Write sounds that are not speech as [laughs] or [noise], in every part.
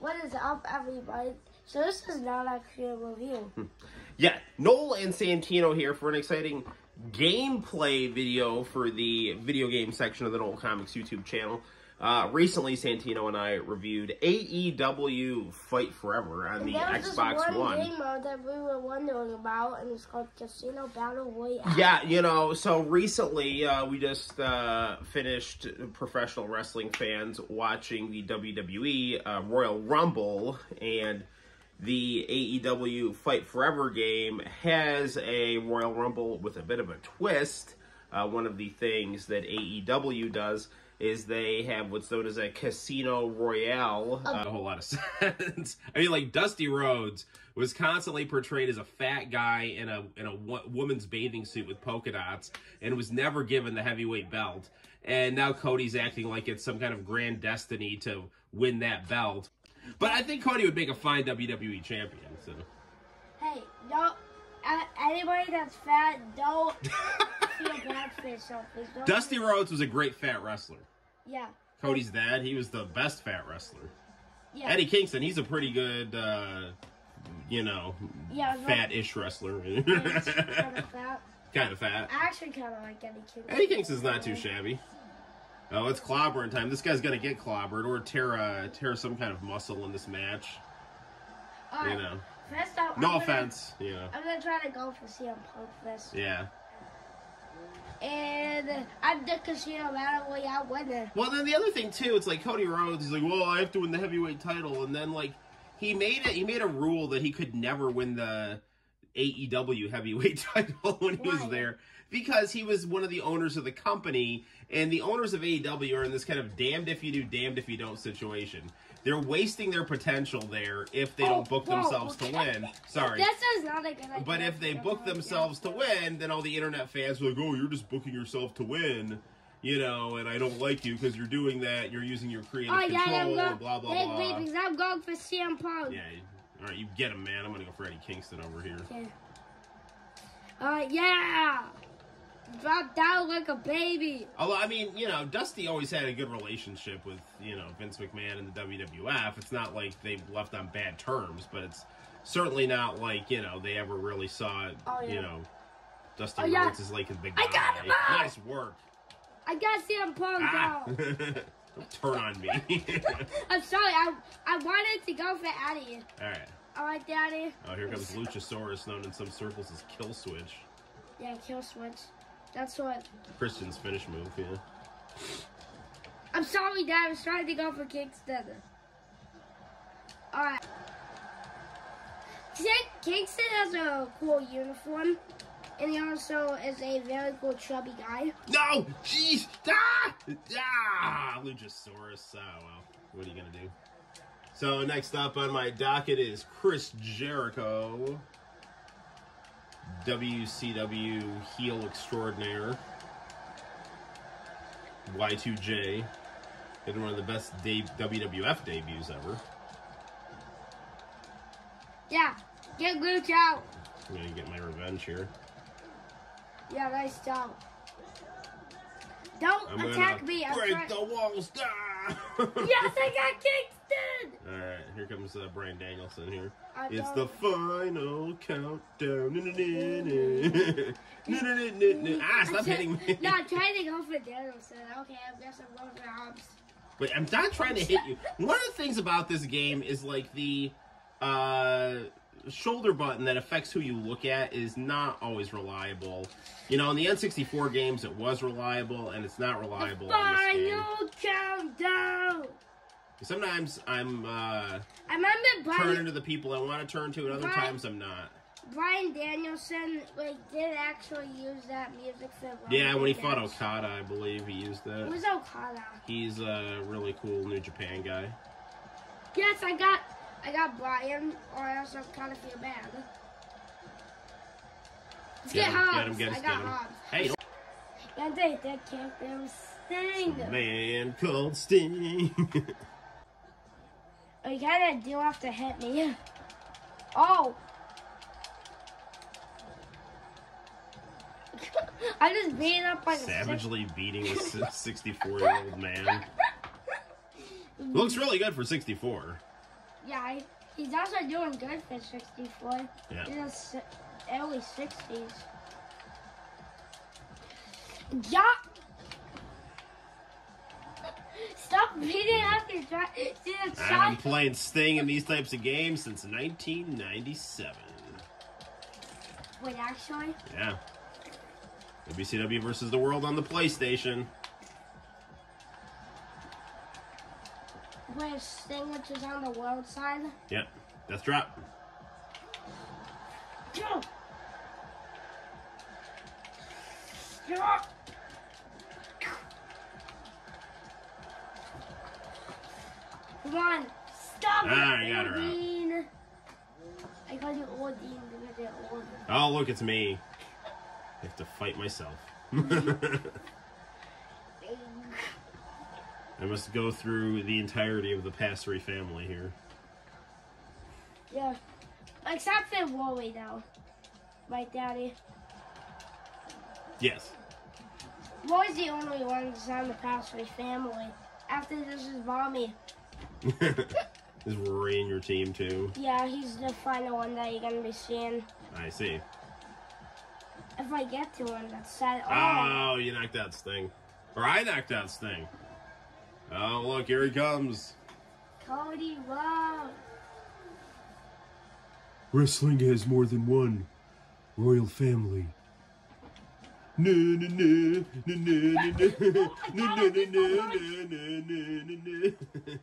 What is up, everybody? So this is not actually a review. Hmm. Yeah, Noel and Santino here for an exciting gameplay video for the video game section of the Noel ComiX YouTube channel. Uh, recently, Santino and I reviewed AEW Fight Forever on the Xbox One. game mode that we were wondering about, and it's called Casino Battle Royale. Yeah, you know, so recently uh, we just uh, finished professional wrestling fans watching the WWE uh, Royal Rumble, and the AEW Fight Forever game has a Royal Rumble with a bit of a twist. Uh, one of the things that AEW does is they have what's known as a Casino Royale. Uh, a whole lot of [laughs] sense. I mean, like Dusty Rhodes was constantly portrayed as a fat guy in a in a wo- woman's bathing suit with polka dots, and was never given the heavyweight belt. And now Cody's acting like it's some kind of grand destiny to win that belt. But I think Cody would make a fine WWE champion. So Hey, don't. Uh, anybody that's fat, don't feel bad for yourself. Dusty Rhodes was a great fat wrestler. Yeah. Cody's dad, he was the best fat wrestler. Yeah. Eddie Kingston, he's a pretty good, uh, you know, Yeah, fat-ish wrestler. kind of [laughs] fat. kind of fat. I actually kind of like Eddie Kingston. Eddie Kingston's not too shabby. Oh, it's clobbering time. This guy's gonna get clobbered or tear uh, tear some kind of muscle in this match. You know, First up, no I'm gonna- offense. You know, I'm gonna try to go for CM Punk first. yeah. And I'm the Casino Battle Royale winner. Well, then the other thing too, it's like Cody Rhodes. He's like, well, I have to win the heavyweight title, and then like he made it. He made a rule that he could never win the AEW heavyweight [laughs] title when he was there because he was one of the owners of the company, and the owners of AEW are in this kind of damned if you do, damned if you don't situation. They're wasting their potential there if they Oh, don't book whoa, themselves to win. Sorry. This is not a good idea. But if they book themselves to win, then all the internet fans will like, "Oh, you're just booking yourself to win," you know, and I don't like you because you're doing that. You're using your creative Oh yeah, control, going. blah blah hey, blah. babies, I'm going for CM Punk. Yeah, all right, you get him, man. I'm gonna go for Eddie Kingston over here. Yeah. Uh, yeah. Drop down like a baby. Although, I mean, you know, Dusty always had a good relationship with you know Vince McMahon and the WWF. It's not like they left on bad terms, but it's certainly not like you know they ever really saw. Oh, yeah. You know, Dusty Oh, yeah. Rhodes is like his big I guy. got him out! Nice work. I got CM Punk Ah. out. [laughs] Don't turn on me. [laughs] I'm sorry. I I wanted to go for Eddie. All right. All right, Daddy. Oh, here comes Luchasaurus, known in some circles as Kill Switch. Yeah, kill switch. That's what. Christian's finish move, yeah. I'm sorry, Dad. I was trying to go for Kingston. All right. King- Kingston has a cool uniform, and he also is a very cool chubby guy. No! Jeez! Ah! Ah! Luchasaurus. Oh, well. What are you going to do? So, next up on my docket is Chris Jericho. WCW heel extraordinaire. Y2J. Had one of the best de- WWF debuts ever. Yeah, get Luke out. I'm to get my revenge here. Yeah, nice job. Don't I'm attack me. I'm break the walls. down. [laughs] Yes, I got Kingston. All right, here comes uh, Bryan Danielson here. I It's the final countdown. Ah, stop hitting me. no, I'm trying to go for Danielson. Okay, I guess I'm going for Hobbs. Wait, I'm not trying to hit you. One of the things about this game is like the uh, shoulder button that affects who you look at is not always reliable. You know, in the N64 games, it was reliable, and it's not reliable game. Final countdown. Sometimes I'm uh, I remember turning to the people I want to turn to, and other Right. times I'm not. Bryan Danielson like did actually use that music for. Yeah, when he fought. Okada, I believe he used that. was Okada. He's a really cool New Japan guy. Yes, I got, I got Bryan, or I also kind of feel bad. Let's get, him, Hobbs. get him, get I him, got get him. Hobbs. Hey, they that can't do sing. man called Sting. [laughs] You kind of do have to hit me. Oh. [laughs] I just beat up like Savagely beating a [laughs] 64 year old man. [laughs] Looks really good for 64. Yeah, he's also doing good for 64. Yeah. He's in early 60s. Yeah. Stop beating up your shot. I've been playing Sting in these types of games since 1997. Wait, actually, Yeah. WCW versus the World on the PlayStation. where Sting, which is on the world side. Yep. Death drop. Go. Yeah. Come on, stop Ah, it, you got her. I got you Odin, Odin. Oh, look, it's me. I have to fight myself. [laughs] I must go through the entirety of the Passery family here. Yeah. Except for Wally though. My daddy. Yes. Wally's the only one that's on the Passery family. After this is Mommy. Is Rory in your team too? Yeah, he's the final one that you're gonna be seeing. I see. If I get to him, that's sad. Oh, Oh, you knocked out Sting. Or I knocked out Sting. Oh, look, here he comes. Cody, wow. Wrestling has more than one royal family. Na, na, na, na, na, na, na, na, na, na, na, na, na, na.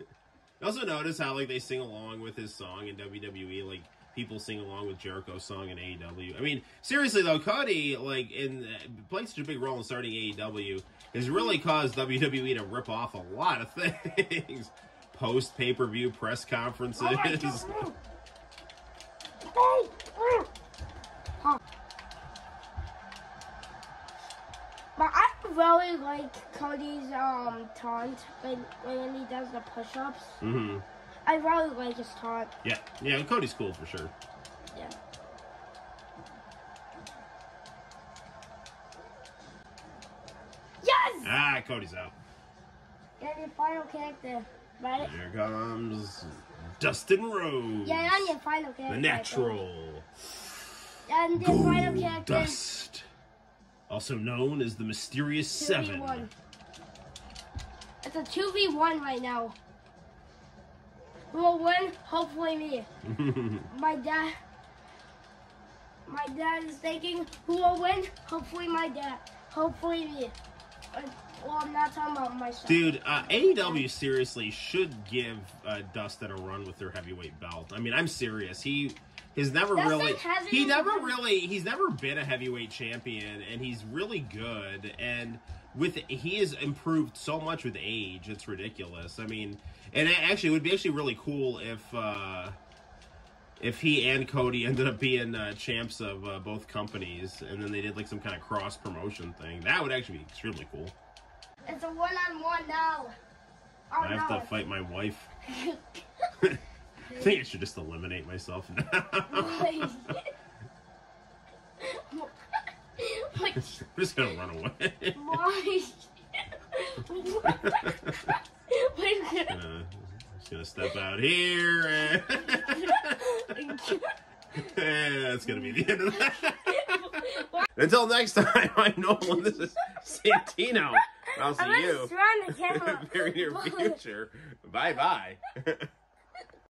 I also notice how like they sing along with his song in WWE, like people sing along with Jericho's song in AEW. I mean, seriously though, Cody like in uh, played such a big role in starting AEW has really caused WWE to rip off a lot of [laughs] things. Post pay per view press conferences. Oh [laughs] I really like Cody's um taunt when, when he does the push-ups. hmm I really like his taunt. Yeah, yeah, Cody's cool for sure. Yeah. Yes! Ah, Cody's out. And your final character, right? Here comes Dustin Rhodes. Yeah, and your final character. the natural And your final character. Dust, also known as the Mysterious Seven. 2v1. It's a 2v1 right now. Who will win? Hopefully me. [laughs] My dad. My dad is thinking who will win? Hopefully my dad. Hopefully me. Well, I'm not talking about myself. Dude, uh, AEW seriously should give uh, Dustin a run with their heavyweight belt. I mean, I'm serious. He has never Dustin really, he never really, he's never been a heavyweight champion, and he's really good. And with he has improved so much with age, it's ridiculous. I mean, and it actually it would be actually really cool if. uh if he and Cody [laughs] ended up being uh, champs of uh, both companies, and then they did like some kind of cross promotion thing, that would actually be extremely cool. It's a one-on-one now. Oh I have no. to fight my wife. [laughs] [laughs] I think I should just eliminate myself now. [laughs] I'm just gonna run away. Why? Minute. Uh, just gonna step out here. And and [laughs] that's gonna be the end of that. [laughs] Until next time, I'm Nolan. This is Santino. I'll see I'm you in the very near future. Bye bye.